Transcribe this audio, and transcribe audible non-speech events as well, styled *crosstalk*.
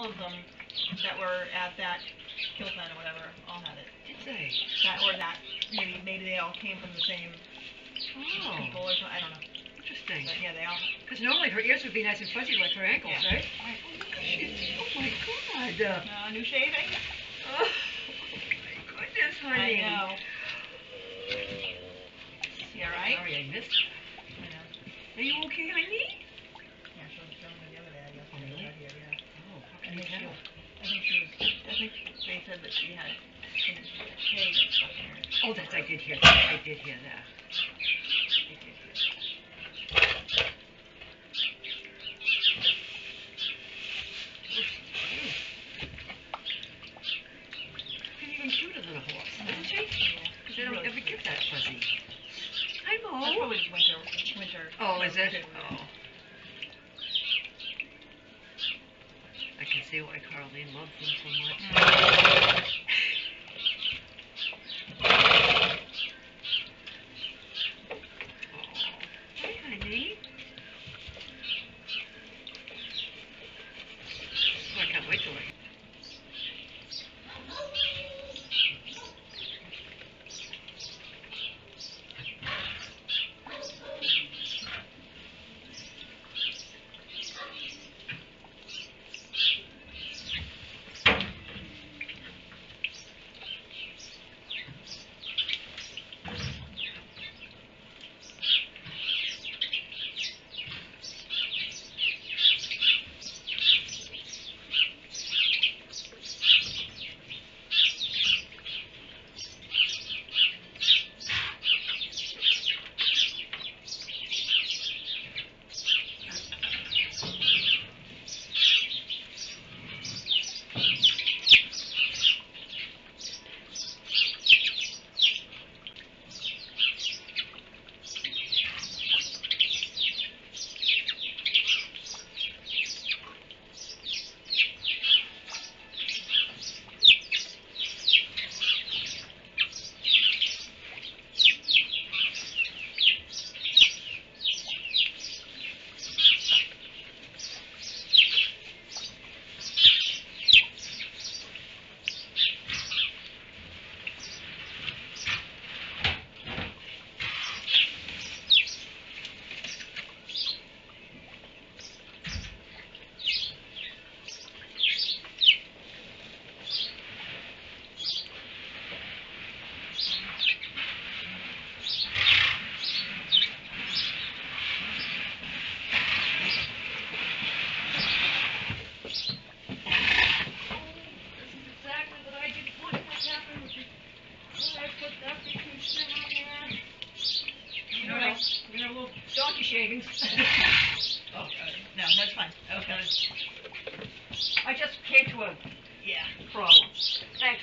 all of them that were at that kill sign or whatever all had it. Did they? That or that maybe maybe they all came from the same Oh, people or something. I don't know. interesting. But yeah, they all. Because normally her ears would be nice and fuzzy like her ankles, Yeah. right? Oh, look at oh my god. Uh, Uh, new shaving. Oh, my goodness, honey. I know. You alright? Sorry, I missed I know. Are you okay, honey? Yeah, she was filming the other day. I guess. Oh, when they really? got here, yeah. Oh, how I can you think she tell? was. I think she was. I think they said that she had some hay and stuff. Oh, that's, I did hear that. I did hear that. I did hear that. She's even than a horse, isn't she? Because they don't ever get that fuzzy. Hi, That's probably winter. Winter. Oh, is it? Oh. I can see why Carlene loves them so much. Oh. Oh, I can't wait till I. shavings. *laughs* *laughs* oh, no, that's fine. Okay. I just came to a yeah problem. Thanks.